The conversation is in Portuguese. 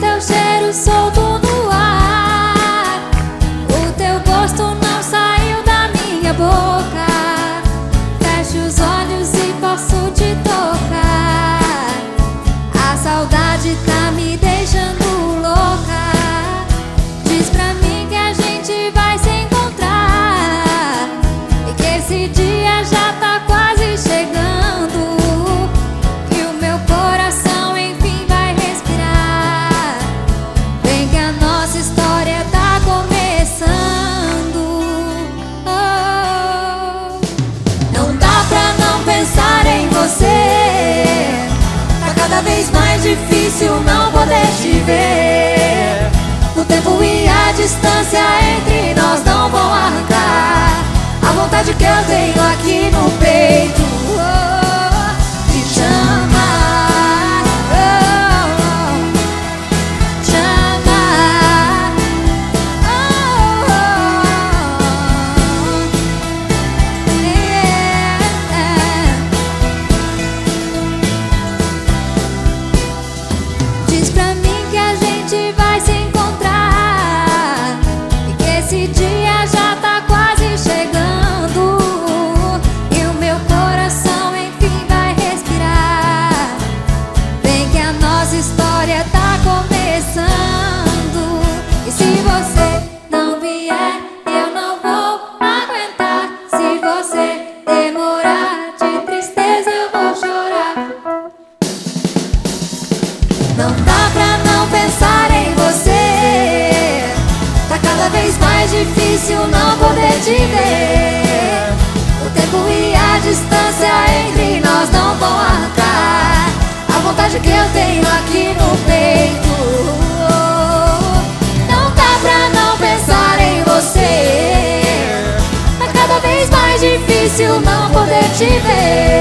teu cheiro solto no ar. O teu gosto não saiu da minha boca. que a nossa história tá começando. Oh. Não dá pra não pensar em você. Tá cada vez mais difícil não poder te ver. O tempo e a distância entre de ver. O tempo e a distância entre nós não vão arrancar a vontade que eu tenho aqui no peito. Oh, não dá pra não pensar em você. É cada vez mais difícil não poder te ver.